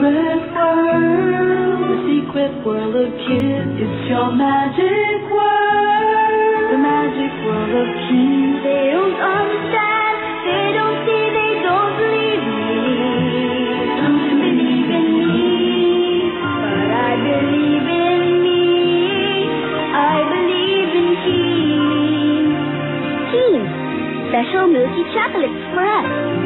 Secret world, the secret world of kids. It's your magic world, the magic world of kids. They don't understand, they don't see, they don't believe me. Don't believe in me? But I believe in me. I believe in kids. Kids, Special Milky Chocolate Express.